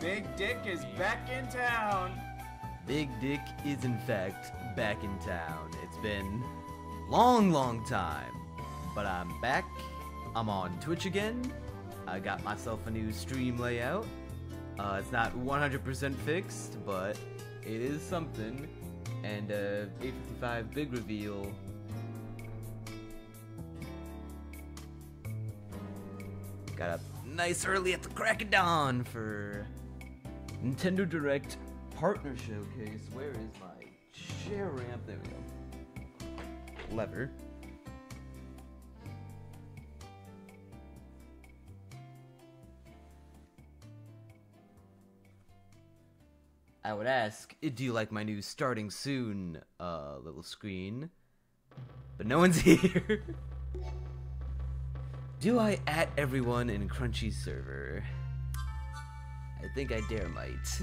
Big Dick is back in town. Big Dick is in fact back in town. It's been long, long time, but I'm back. I'm on Twitch again. I got myself a new stream layout. Uh, it's not 100% fixed, but it is something. And uh, 855 big reveal. Got up nice early at the crack of dawn for Nintendo Direct Partner Showcase. Where is my chair ramp? There we go. Lever. I would ask, do you like my new starting soon uh, little screen? But no one's here. do I at everyone in Crunchy server? I think I dare might.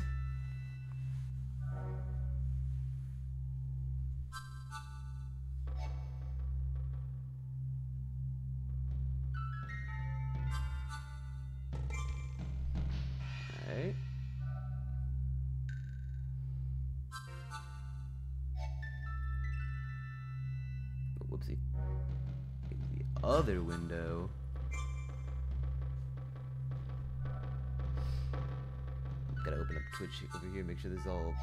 Sure this is all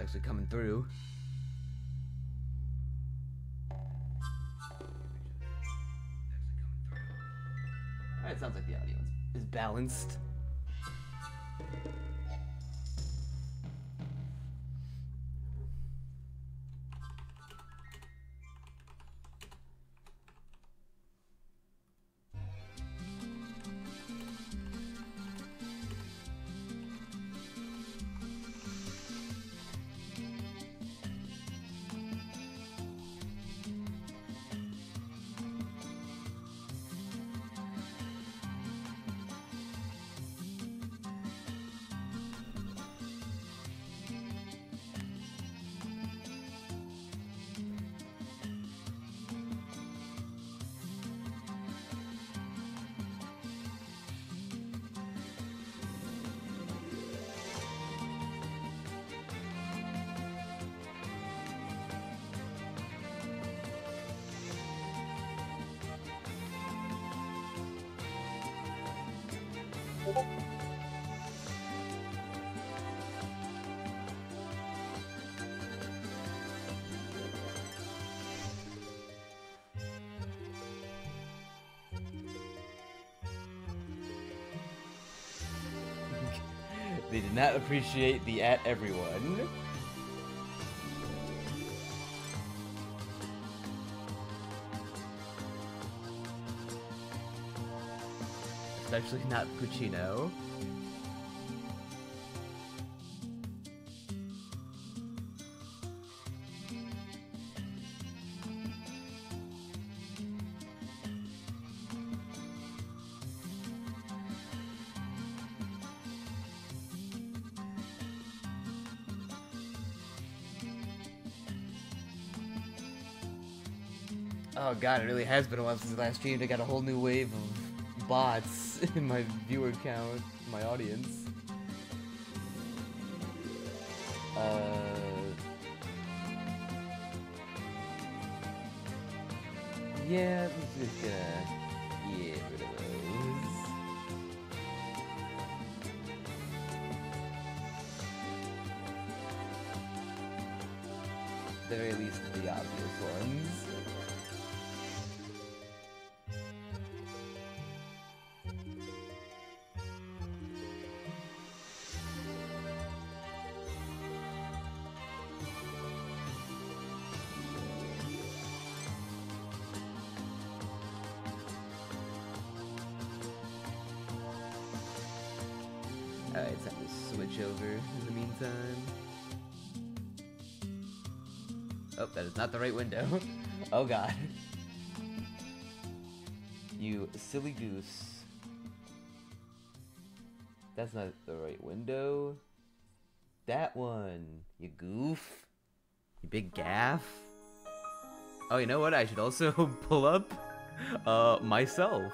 actually coming through. Alright, sounds like the audio is, is balanced. They did not appreciate the at everyone. Especially not Puccino. Oh god, it really has been a while since the last stream. I got a whole new wave of bots in my viewer count, my audience. Uh. Yeah, I'm just gonna Alright, time to switch over in the meantime. Oh, that is not the right window. oh god. You silly goose. That's not the right window. That one, you goof. You big gaff. Oh, you know what? I should also pull up uh, myself.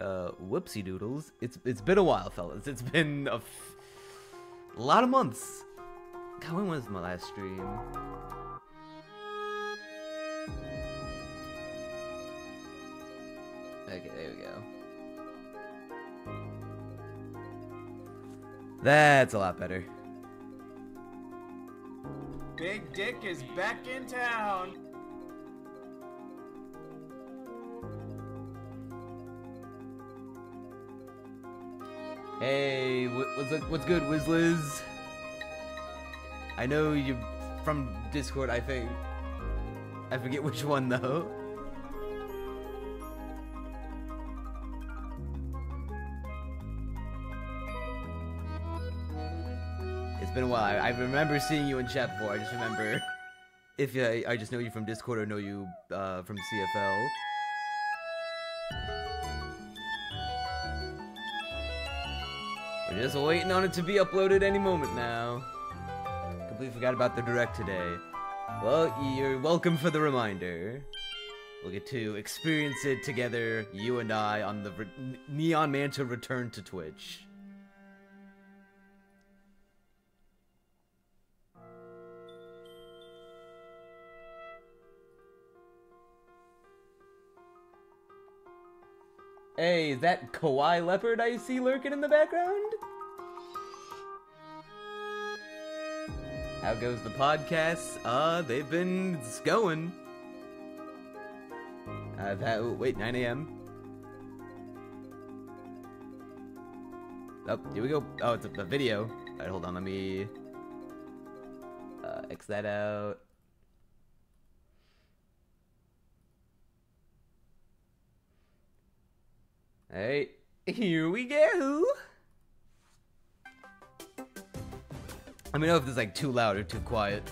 Uh, whoopsie doodles. It's it's been a while, fellas. It's been a, lot of months. God, when was my last stream? Okay, there we go. That's a lot better. Big Dick is back in town. Hey, what's what's good, Wizzliz? I know you from Discord. I think. I forget which one though. It's been a while. I, I remember seeing you in chat before. I just remember if uh, I just know you from Discord or know you uh, from CFL. We're just waiting on it to be uploaded any moment now. Completely forgot about the direct today. Well, you're welcome for the reminder. We'll get to experience it together, you and I, on the re- Neon Manta return to Twitch. Hey, is that Kawaii Leopard I see lurking in the background? How goes the podcast? Uh, they've been it's going. I've had oh, wait 9 a.m. Oh, here we go. Oh, it's a, a video. Alright, hold on. Let me uh, X that out. Alright, here we go. Let me know if this is like too loud or too quiet.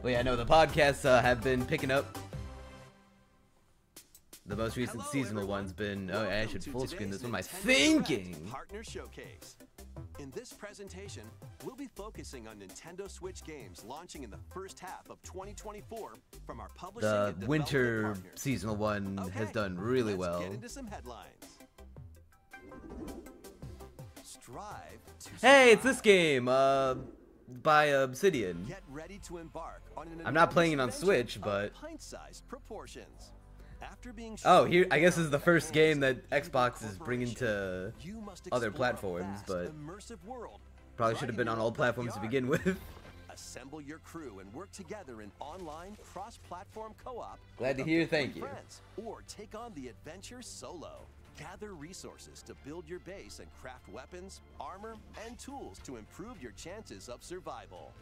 But yeah, no, the podcasts uh, have been picking up. The most recent Hello, seasonal everyone. one's been. Oh, I should full screen this. What am I thinking? Partner Showcase. In this presentation, we'll be focusing on Nintendo Switch games launching in the first half of 2024 from our publishing The winter partners. seasonal one has done really let's well. Get into some headlines. Strive to Hey, it's this game. Uh, by Obsidian. Get ready to embark on an I'm not playing it on Switch, but- pint-sized proportions. After being Oh, here. I guess this is the first game that Xbox is bringing to. other platforms, but immersive world Probably should have been on all platforms to begin with. Assemble your crew and work together in online cross-platform co-op. Glad to hear, thank you. Friends, or take on the adventure solo. Gather resources to build your base and craft weapons, armor, and tools to improve your chances of survival.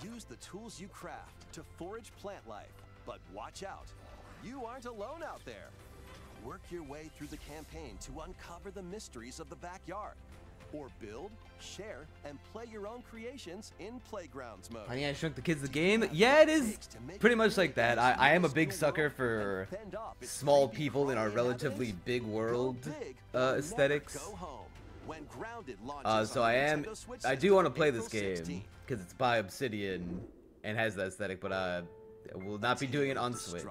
Use the tools you craft to forage plant life, but watch out. You aren't alone out there. Work your way through the campaign to uncover the mysteries of the backyard. Or build, share, and play your own creations in Playgrounds mode. Honey, I Shrunk the Kids the game. Yeah, it is pretty much like that. I, I am a big sucker for small people in our relatively big world uh, aesthetics. Uh, so I am. I do want to play this game because it's by Obsidian and has that aesthetic, but uh, I will not be doing it on Switch.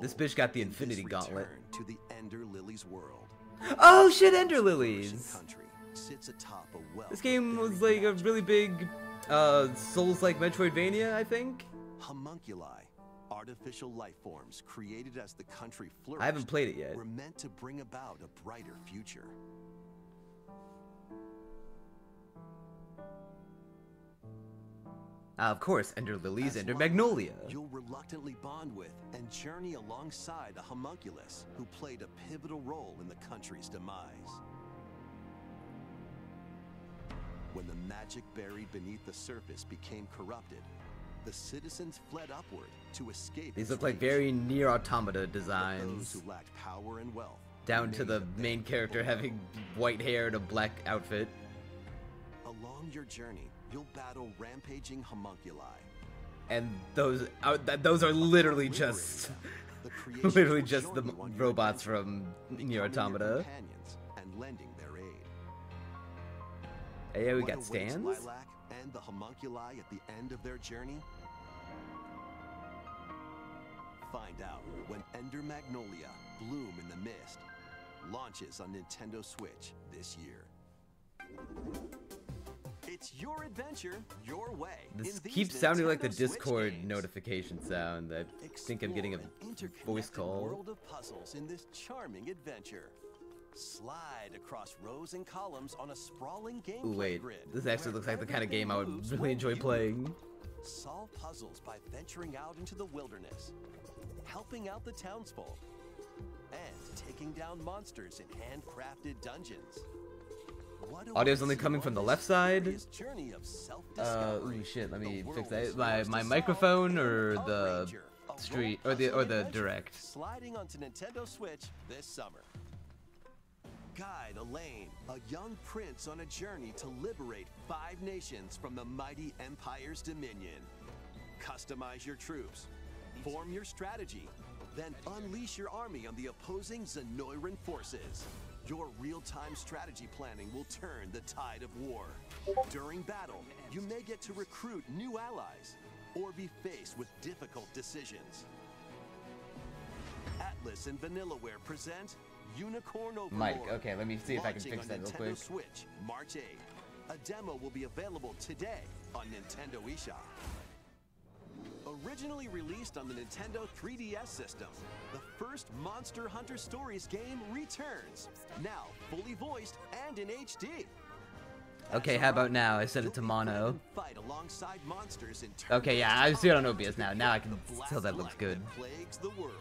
This bitch got the Infinity Gauntlet. To the Ender Lilies world. Oh shit, Ender Lilies! sits atop a This game was like a really big uh, Souls-like Metroidvania, I think. Homunculi, artificial life forms created as the country flourished. I haven't played it yet. Were meant to bring about a brighter future. Uh, of course, Ender Lilies, Ender Magnolia. You'll reluctantly bond with and journey alongside a homunculus who played a pivotal role in the country's demise. When the magic buried beneath the surface became corrupted, the citizens fled upward to escape. These look like very NieR Automata designs. Those who lacked power and wealth Down to the main character having white hair and a black outfit. Along your journey, you'll battle rampaging homunculi. And those are, th- those are literally just them, the creations literally just the join you on your robots from your Automata. and lending their aid. Hey, yeah, we got stands. Lilac and the homunculi at the end of their journey? find out when Ender Magnolia, Bloom in the Mist, launches on Nintendo Switch this year. It's your adventure, your way. This keeps sounding like the Discord games. notification sound. I think I'm getting a voice call. world of puzzles in this charming adventure. Slide across rows and columns on a sprawling gameplay Ooh, wait, grid. this actually looks like the kind of game I would really enjoy playing. Solve puzzles by venturing out into the wilderness, helping out the townsfolk, and taking down monsters in handcrafted dungeons. Audio's only coming from the left side? curious journey of Uh, ooh, shit, let me fix that. My, my microphone or the street, or the, or the direct. Sliding onto Nintendo Switch this summer. Guide Alain, a young prince on a journey to liberate five nations from the mighty Empire's dominion. Customize your troops, form your strategy, then unleash your army on the opposing Zenoiran forces. Your real-time strategy planning will turn the tide of war. During battle, you may get to recruit new allies or be faced with difficult decisions. Atlus and Vanillaware present Unicorn Overlord. Mike, okay, let me see if I can fix that real Nintendo quick. Switch, March 8. A demo will be available today on Nintendo eShop. Originally released on the Nintendo 3DS system, the first Monster Hunter Stories game returns, now fully voiced and in HD. Okay, how about now? I set it to mono. Fight alongside monsters in Okay, yeah, I see it on OBS now. Now I can tell that looks good. that plagues the world.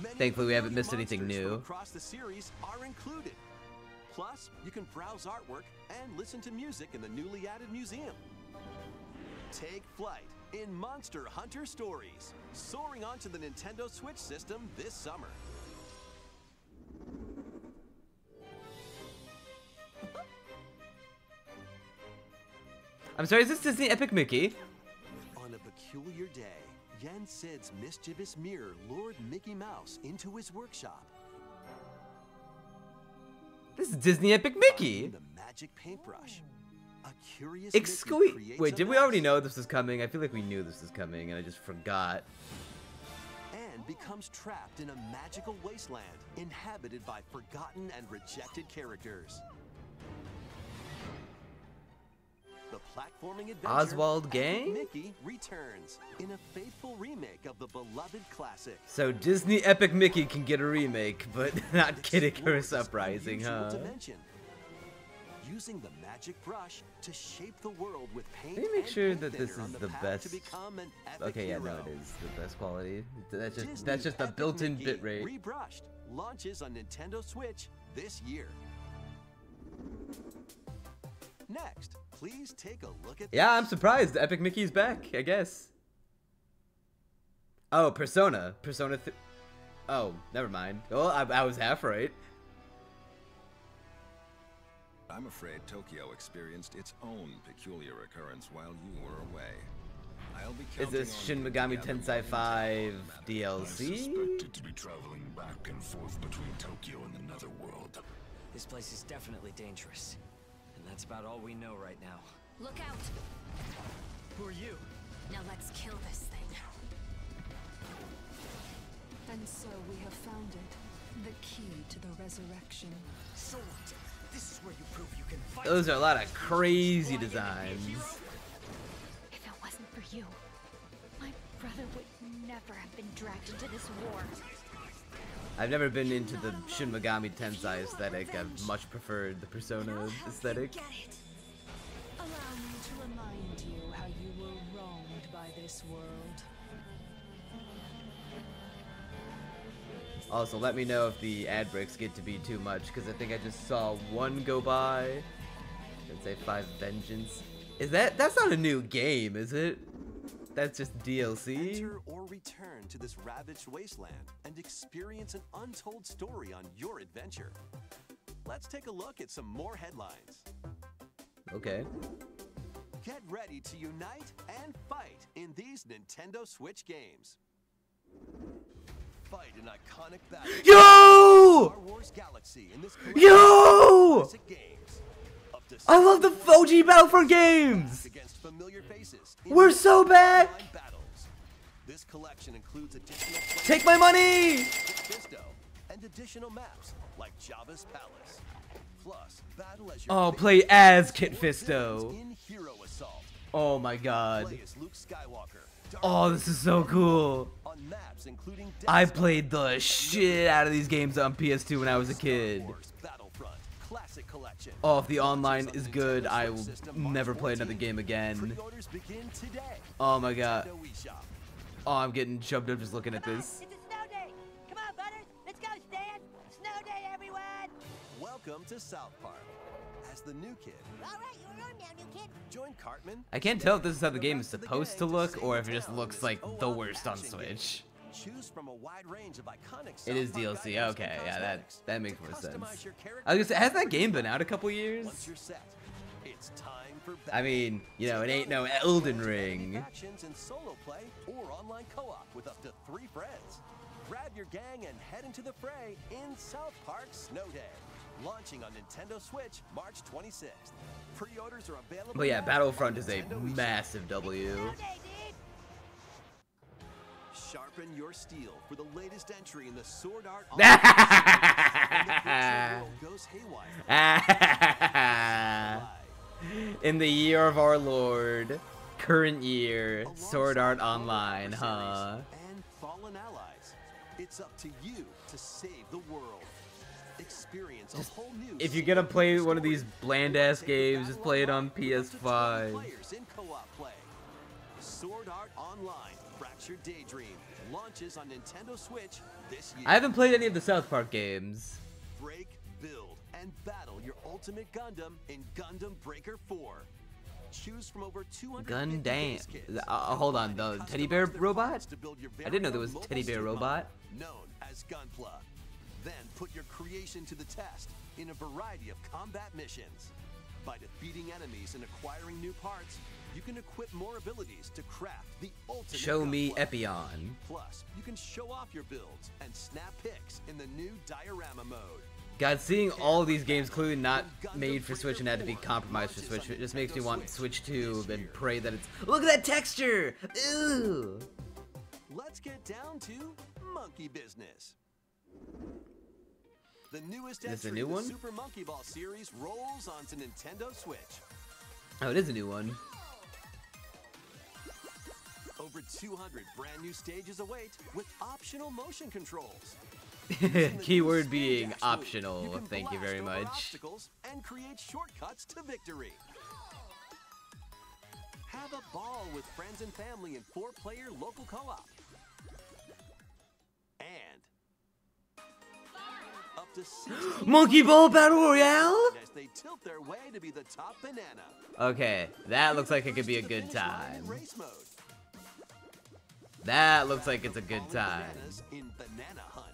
Many Thankfully, we haven't missed anything new. Across the series are included. Plus, you can browse artwork and listen to music in the newly added museum. Take flight in Monster Hunter Stories, soaring onto the Nintendo Switch system this summer. I'm sorry, is this Disney Epic Mickey? On a peculiar day, Yen Sid's mischievous mirror lured Mickey Mouse into his workshop. This is Disney Epic Mickey! The magic paintbrush. A curious Excuse. Wait, did we already know this was coming? I feel like we knew this was coming, and I just forgot. and becomes trapped in a magical wasteland inhabited by forgotten and rejected characters. The platforming adventure Oswald Gang? Mickey returns in a faithful remake of the beloved classic. So Disney Epic Mickey can get a remake, but not Kid Icarus Uprising, huh? Dimension, using the magic brush to shape the world with paint Let me make sure that this is the best- To become an epic Okay, yeah, no, it is the best quality. That's just Disney that's just the built-in bitrate. Rebrushed launches on Nintendo Switch this year. Next, please take a look at Yeah, I'm surprised. Epic Mickey's back. I guess. Oh, Persona. Persona. Th- oh, never mind. Well, I, I was half right. I'm afraid Tokyo experienced its own peculiar occurrence while you were away. I'll be Is this counting Shin on you Megami to gather Tensei more 5 intel. I suspected to be traveling back and forth between Tokyo and the Netherworld. This place is definitely dangerous. And that's about all we know right now. Look out! Who are you? Now let's kill this thing. And so we have found it. The key to the resurrection. So what? This is where you prove you can fight. Those are a lot of crazy designs. If it wasn't for you, my brother would never have been dragged into this war. I've never been into the Shin Megami Tensei aesthetic. I've much preferred the Persona aesthetic. Allow me to remind you how you were wronged by this world. Also, let me know if the ad breaks get to be too much, because I think I just saw one go by. Tensei 5 Vengeance. Is that- that's not a new game, is it? That's just DLC? Enter or return to this ravaged wasteland and experience an untold story on your adventure. Let's take a look at some more headlines. Okay. Get ready to unite and fight in these Nintendo Switch games. Fight an iconic battle. Yo! Star Wars Galaxy in this Yo! games. I love the OG Battlefront games! against familiar faces. We're so back! This collection includes additional Take my money! And additional maps like Jabba's Palace. Plus, battle as your Oh, play as Kit Fisto. in Hero Assault. Oh my god. Play as Luke Skywalker. Oh, this is so cool. On maps including I played the shit out of these games on PS2 when I was a kid. Star Wars Battlefront Classic Collection. Oh, if the online is good, I will never play another game again. Pre-orders begin today. Oh my god. Oh, I'm getting chubby up just looking at this. It's a snow day! Come on, Butters! Let's go, Stan! Snow day, everyone! Welcome to South Park. As the new kid, All right, you're on now, new kid. join Cartman. I can't tell if this is how the game is supposed to look or if it just looks like the worst on Switch. Choose from a wide range of iconic It is DLC. Okay, yeah, that that makes more sense. I was gonna say, has that game been out a couple years? Once you're set, it's time for I mean, you know, it ain't no Elden range of enemy Ring. Factions in solo play or online co-op with up to three friends. Grab your gang and head into the fray in South Park Snow Day. Launching on Nintendo Switch March 26th. Pre-orders are available. But yeah, Battlefront is a Nintendo massive W. Snow day, dude! Sharpen your steel for the latest entry in the Sword Art Online the goes haywire. In the year of our Lord, current year, Sword Art Online, huh? And fallen allies. It's up to you to save the world. Experience a whole new If you're gonna play one of these bland ass games, just play it on online with up to 20 PS5. players in co-op play. Sword Art Online Fractured Daydream launches on Nintendo Switch this year. I haven't played any of the South Park games. Break, build, and battle your ultimate Gundam in Gundam Breaker 4. Choose from over 200 Gundam. Uh, uh, hold on, the teddy bear robot? parts to build your I didn't know there was a teddy bear robot. Known as Gunpla. Then put your creation to the test in a variety of combat missions. By defeating enemies and acquiring new parts, you can equip more abilities to craft the ultimate Show me. Epyon. Plus, you can show off your builds and snap pics in the new diorama mode. God, seeing all these games clearly not made for Switch and had to be compromised for Switch, it just makes me want Switch 2 and pray that it's. Look at that texture! Ooh! Let's get down to monkey business. The newest Is this a new one? Super Monkey Ball series rolls onto Nintendo Switch. Oh, it is a new one. Over 200 brand new stages await with optional motion controls. Keyword being optional. can Thank you very much. And create shortcuts to victory. Have a ball with friends and family in four-player local co-op. And up to 16 Monkey Ball Battle Royale? as they tilt their way to be the top banana. Okay, that looks like it could be a good time. in Race mode. That looks like it's a good time. in Banana Hunt.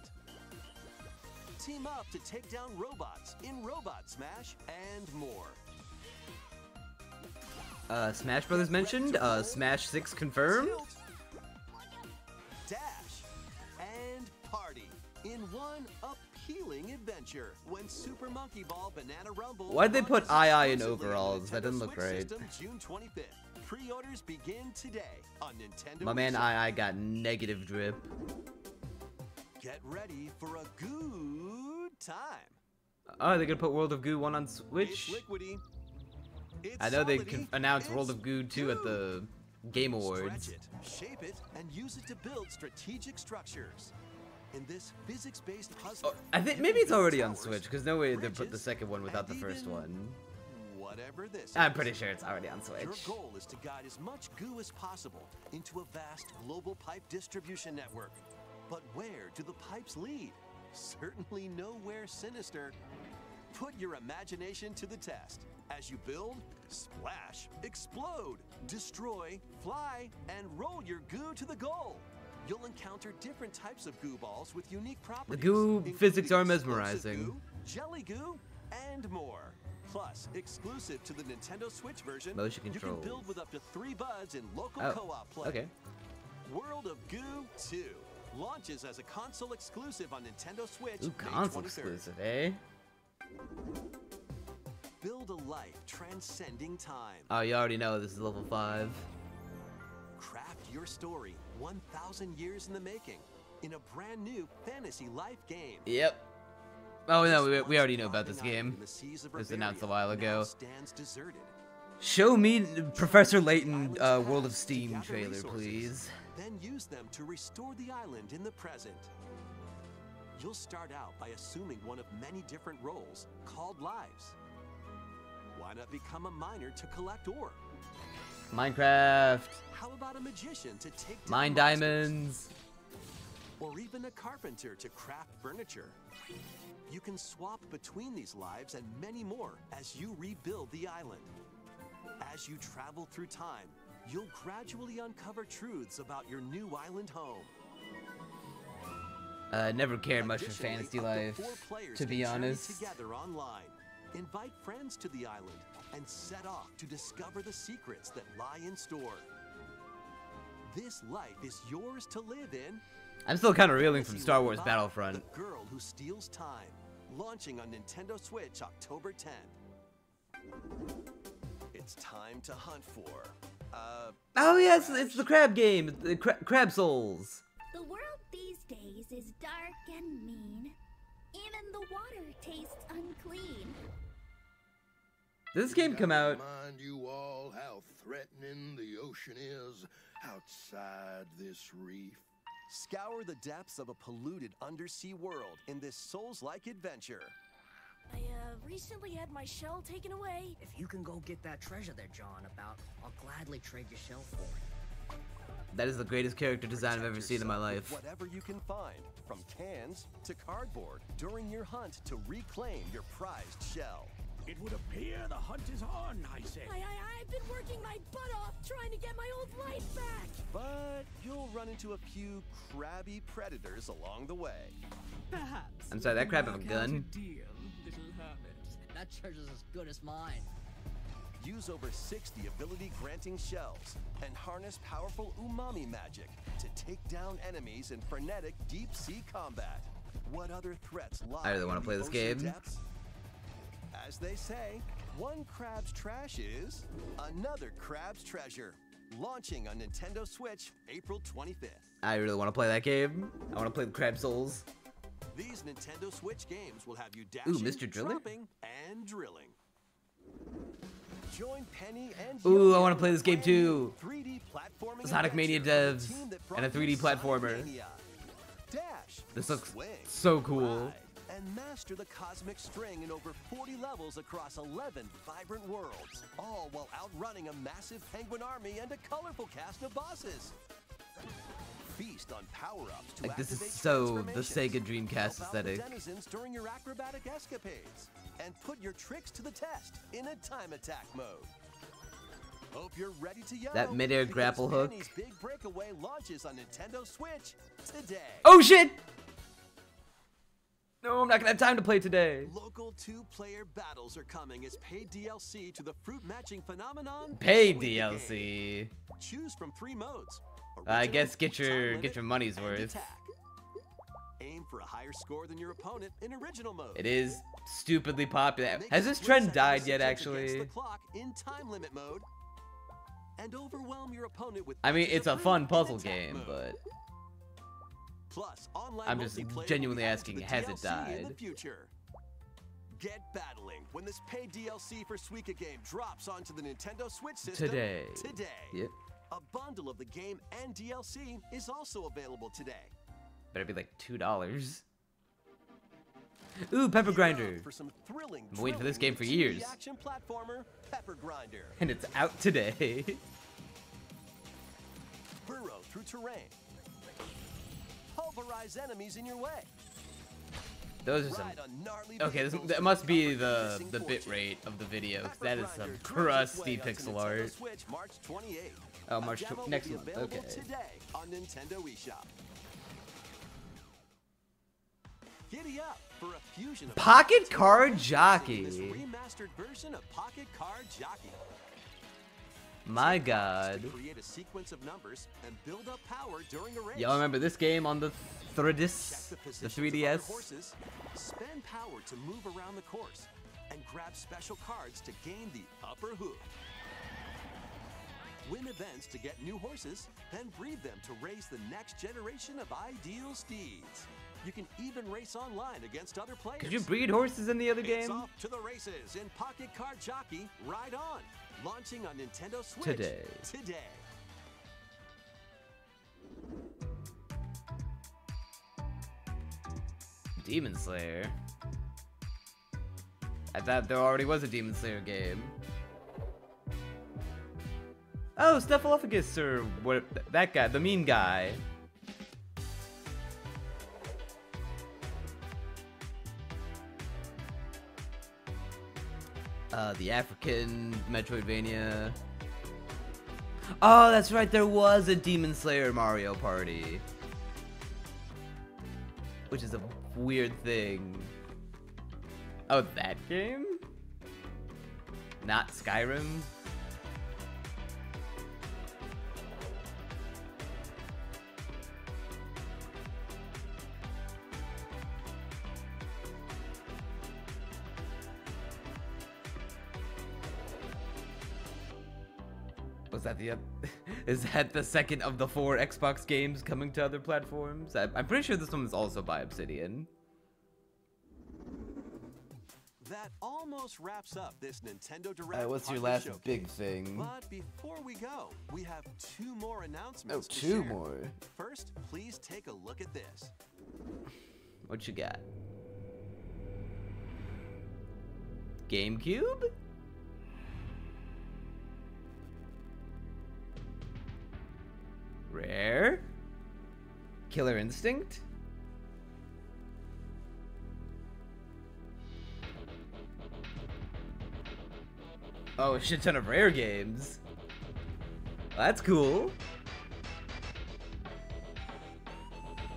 Team up to take down robots in Robot Smash and more. Uh, Smash Brothers mentioned. Uh, Smash 6 confirmed. Why'd they put AiAi in overalls? That doesn't look Switch right. System June 25th. Pre-orders begin today on Nintendo. My man. AiAi got negative drip. Get ready for a good time. Oh, they're gonna put World of Goo 1 on Switch? It's I know they announced World of Goo 2 at the Game Awards. It, shape it, and use it to build strategic structures. In this physics-based puzzle, Oh, I think maybe it's already on Switch, because no way they put the second one without the first one. Whatever this I'm pretty sure it's already on Switch. Your goal is to guide as much goo as possible into a vast global pipe distribution network. But where do the pipes lead? Certainly nowhere sinister. Put your imagination to the test. As you build, splash, explode, destroy, fly, and roll your goo to the goal. You'll encounter different types of goo balls with unique properties. The goo physics are mesmerizing. goo, jelly goo, and more. Plus, exclusive to the Nintendo Switch version, Motion you can build with up to three buds in local Oh, co-op play. okay. World of Goo 2 launches as a console exclusive on Nintendo Switch. Ooh, console exclusive, eh? Build a life transcending time. Oh, you already know this is level 5. Craft your story 1,000 years in the making in a brand new fantasy life game. Yep. Oh no, we, we already know about this game. in the seas of It was announced a while ago. Show me Professor Layton uh, World of Steam trailer, please. Then use them to restore the island in the present. You'll start out by assuming one of many different roles called lives. Why not become a miner to collect ore? Minecraft. How about a magician to take Mine diamonds. Or even a carpenter to craft furniture. You can swap between these lives and many more as you rebuild the island. As you travel through time, you'll gradually uncover truths about your new island home. Uh, never cared much for Fantasy Life, to be honest. Together online. Invite friends to the island and set off to discover the secrets that lie in store. This life is yours to live in. I'm still kind of reeling from Star Wars Battlefront. The Girl Who Steals Time, launching on Nintendo Switch October 10th. It's time to hunt for. Uh, Oh yes, it's the crab game, the cra Crab Souls. The world these days is dark and mean. Even the water tastes unclean. Did this game come out? Mind you all how threatening the ocean is outside this reef. scour the depths of a polluted undersea world in this Souls-like adventure. I uh, recently had my shell taken away. If you can go get that treasure there, John, about, I'll gladly trade your shell for it. That is the greatest character design I've ever seen in my life. Whatever you can find, from cans to cardboard, during your hunt to reclaim your prized shell. It would appear the hunt is on, I say. I, I, I've been working my butt off trying to get my old life back. But you'll run into a few crabby predators along the way. Perhaps. I'm sorry, that crab have a gun. deal, little hermit. That treasure's as good as mine. Use over 60 ability granting shells and harness powerful umami magic to take down enemies in frenetic deep sea combat. What other threats lie? I really wanna play this game. depths? As they say, one crab's trash is another crab's treasure. Launching on Nintendo Switch April 25th. I really want to play that game. I want to play the Crab Souls. These Nintendo Switch games will have you Ooh, dashing, Mr. Driller? dropping, and drilling. Join Penny and Ooh, I want to play this game too. 3D platforming Sonic Mania devs the team that and a 3D platformer. Dash, This looks swing, so cool. ride, and master the cosmic string in over 40 levels across 11 vibrant worlds, all while outrunning a massive penguin army and a colorful cast of bosses. Feast on power-ups to Like this is so the. Sega Dreamcast aesthetic. denizens during your acrobatic escapades and put your tricks to the test in a time attack mode. Hope you're ready to yell. That midair grapple hook. Big Breakaway launches on Nintendo Switch today. Oh shit! No, I'm not gonna have time to play today. Local two-player battles are coming as paid DLC to the fruit matching phenomenon. Paid Sweep the Game. DLC. Choose from three modes. I guess get your get your money's worth. attack. Aim for a higher score than your opponent in original mode. It is stupidly popular. Make Has this trend died yet? Actually, The clock in time limit mode. And overwhelm your opponent with I mean it's a fun puzzle game, mode. but Plus, online I'm just multiplayer will be genuinely asking, has it DLC In the died? future. Get battling when this paid DLC for Suika game drops onto the Nintendo Switch system Today. Today. Yep. A bundle of the game and DLC is also available today. better be like two dollars. Ooh, Pepper Grinder, For some thrilling, Been waiting for this game for years. Action platformer Pepper Grinder. and it's out today. Burrow through terrain. Pulverize enemies in your way. Those are some. Ride on gnarly Okay, this, that must be the the bit rate of the video. That is some Grinder drops its crusty pixel art. Switch March 28th. Oh, March tw- demo will next month, okay. Today on Nintendo eShop. Giddy up for a fusion of Pocket Card Jockey. My God. create a sequence of numbers and build up power during a race. Y'all remember this game on the 3DS, the the positions of other 3DS? horses, spend power to move around the course, and grab special cards to gain the upper hook. Win events to get new horses, then breed them to raise the next generation of ideal steeds. You can even race online against other players. Could you breed horses in the other It's game? off to the races in Pocket Card Jockey Ride On, launching on Nintendo Switch Today. Today. Demon Slayer. I thought there already was a Demon Slayer game. Oh, Snuffleupagus, or what? That guy, the mean guy. Uh, the African Metroidvania. Oh, that's right, there was a Demon Slayer Mario Party. Which is a weird thing. Oh, that game? Not Skyrim? Is that the second of the four Xbox games coming to other platforms? I, I'm pretty sure this one is also by Obsidian. That almost wraps up this Nintendo Direct. Alright, what's your last Showcase. big thing? But before we go, we have two more Oh, announcements. to two share. more. First, please take a look at this. What you got? GameCube? Rare? Killer Instinct? Oh, a shit ton of rare games. That's cool.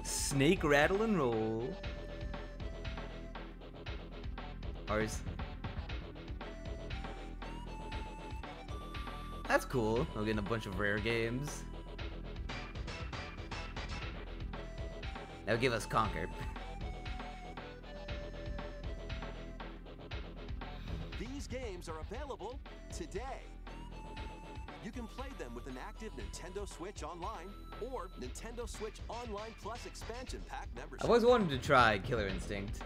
Snake Rattle and Roll. Ours. That's cool. I'm getting a bunch of rare games. Now give us Conker. These games are available today. You can play them with an active Nintendo Switch Online or Nintendo Switch Online Plus expansion pack membership. I've always wanted to try Killer Instinct.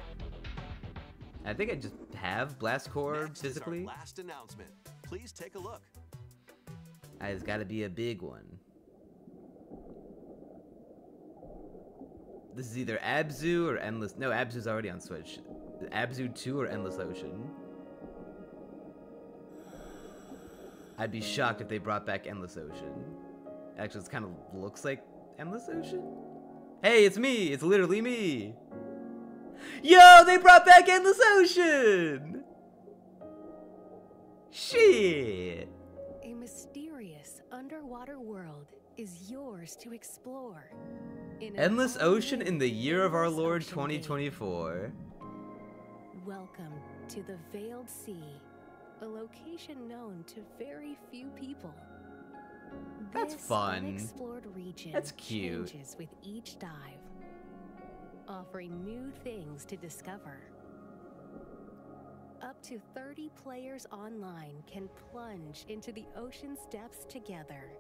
I think I just have Blast Corps Next physically. last announcement. Please take a look. It's gotta be a big one. This is either Abzu or Endless. No, Abzu's already on Switch. Abzu 2 or Endless Ocean. I'd be shocked if they brought back Endless Ocean. Actually, it kind of looks like Endless Ocean. Hey, it's me! It's literally me! Yo, they brought back Endless Ocean! Shit! A mysterious underwater world is yours to explore. Endless Ocean in the year of our Lord 2024. Welcome to the Veiled Sea, a location known to very few people. That's This fun. Unexplored region That's cute. changes with each dive, offering new things to discover. Up to 30 players online can plunge into the ocean's depths together.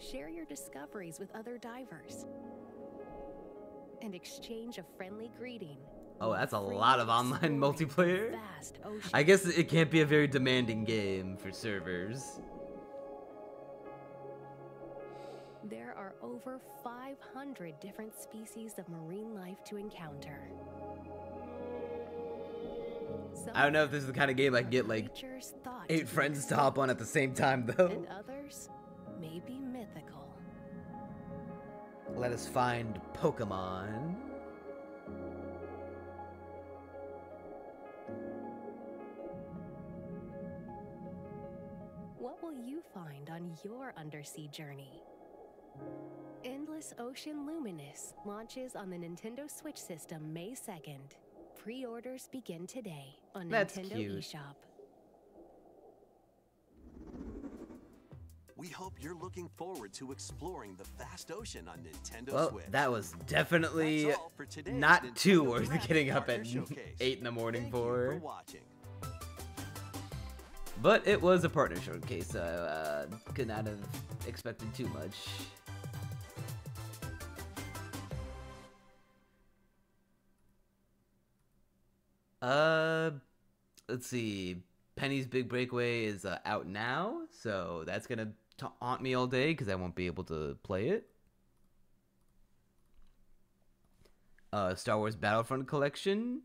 Share your discoveries with other divers. And exchange a friendly greeting. Oh, that's a lot of online multiplayer. I guess it can't be a very demanding game for servers. There are over 500 different species of marine life to encounter. I don't know if this is the kind of game I can get like eight friends to hop on at the same time though. and others may be mythical. Let us find Pokemon. What will you find on your undersea journey? Endless Ocean Luminous launches on the Nintendo Switch system May 2nd. Pre-orders begin today on That's Nintendo cute. eShop. We hope you're looking forward to exploring the vast ocean on Nintendo Well, Switch. that was definitely That's all for today's not too worth getting up at Showcase. 8 in the morning for for. watching. But it was a partner showcase, so uh, could not have expected too much. Uh, let's see. Penny's Big Breakaway is uh, out now, so that's gonna haunt me all day because I won't be able to play it. Uh, Star Wars Battlefront Collection.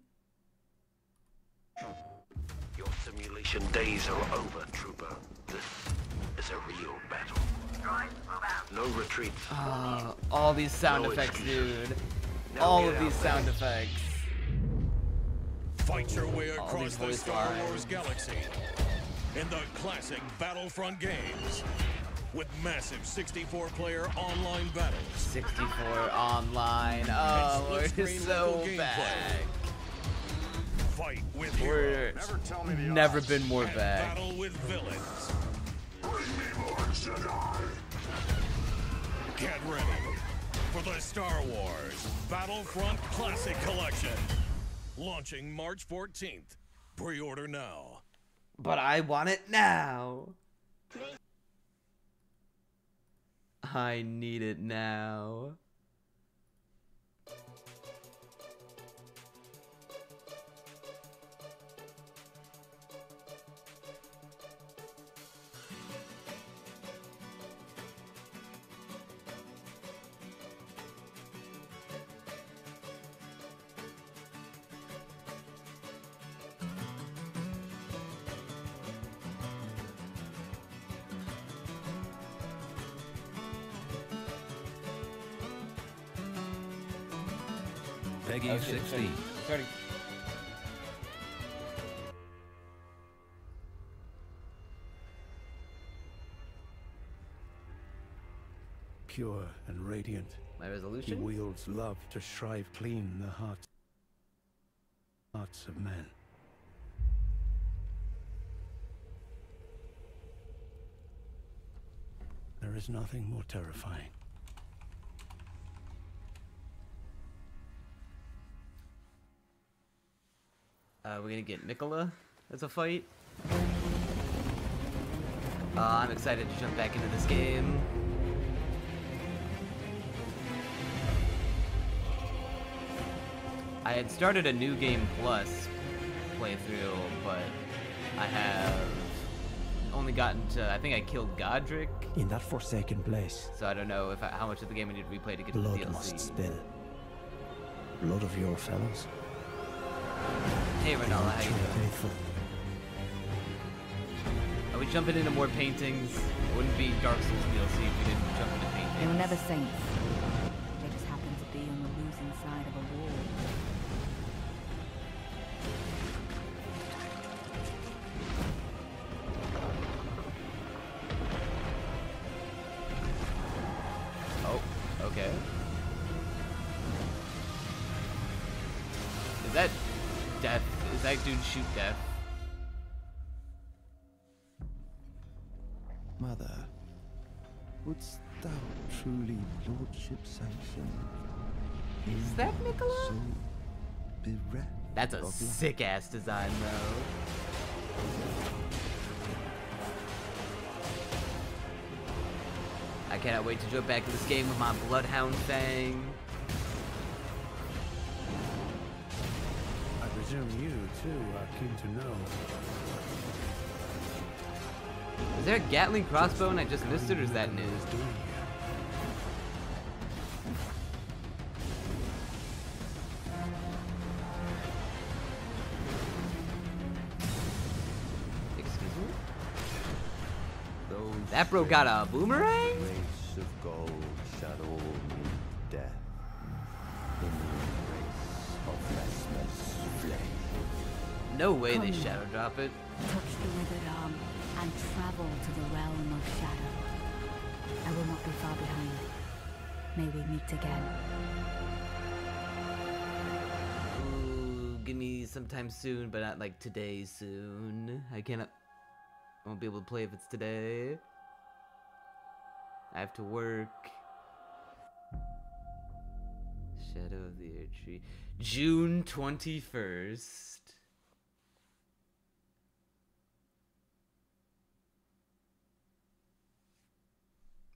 Your simulation days are over, Trooper. This is a real battle. No retreats. Uh, all these sound No effects, excuses. dude. Now all of these sound there. effects. Fight your way across the voice Star lines. Wars galaxy in the classic Battlefront games with massive 64-player online battles. 64 online. Oh, we're so back. Fight with heroes. never been more back. Battle with villains. Get ready for the Star Wars Battlefront Classic Collection. Launching March 14th. Pre-order now. But I want it now. I need it now. 16. sorry. Sorry. Pure and radiant. My He resolution? wields love to shrive clean the hearts, hearts of men. There is nothing more terrifying. Uh, we're gonna get Miquella as a fight. Uh, I'm excited to jump back into this game. I had started a new game plus playthrough, but I have only gotten to. I think I killed Godrick, In that forsaken place, so I don't know if I, how much of the game I need to replay to get to the DLC. Blood must spill. Blood of your fellows. Hey Renala, how you doing? Are we jumping into more paintings? It wouldn't be Dark Souls DLC if we didn't jump into paintings. Were never saints. Is that shoot death? Mother, wouldst thou truly lordship sanction? Is that Miquella? So bereft That's a of life? sick ass design though. I cannot wait to jump back to this game with my Bloodhound Fang. Presume you, too, are keen to know. Is there a Gatling crossbow and I just missed it or is that new? Excuse me? So that bro got a boomerang? No way they Come. shadow drop it. Touch the withered arm and travel to the realm of shadow. I will not be far behind. May we meet again. Ooh, give me sometime soon, but not like today soon. I cannot. I won't be able to play if it's today. I have to work. Shadow of the Air Tree. June 21st.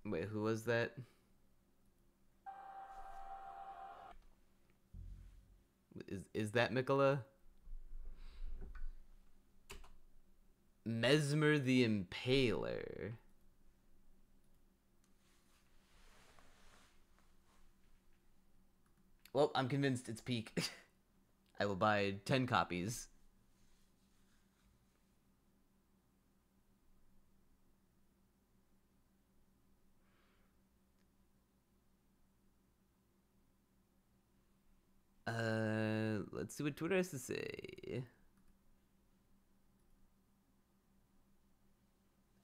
Wait, who was that? Is is that Miquella? Messmer the Impaler. Well, I'm convinced it's peak. I will buy 10 copies. Uh, let's see what Twitter has to say.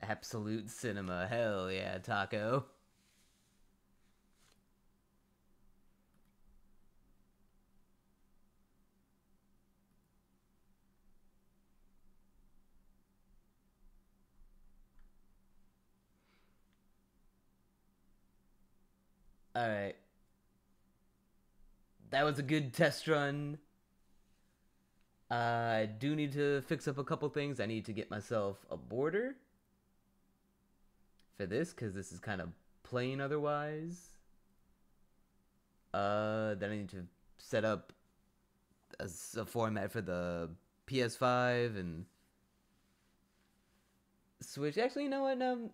Absolute cinema. Hell yeah, taco. Alright. That was a good test run. I do need to fix up a couple things. I need to get myself a border for this because this is kind of plain otherwise. Uh, then I need to set up a, a format for the PS5 and Switch. Actually, you know what? No,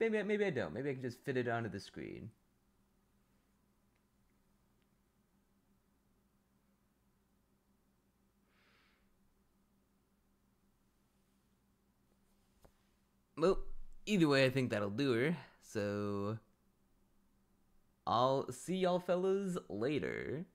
maybe maybe I don't. Maybe I can just fit it onto the screen. Well, either way, I think that'll do her. So, I'll see y'all fellas later.